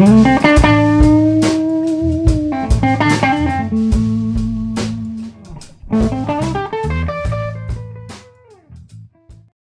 Música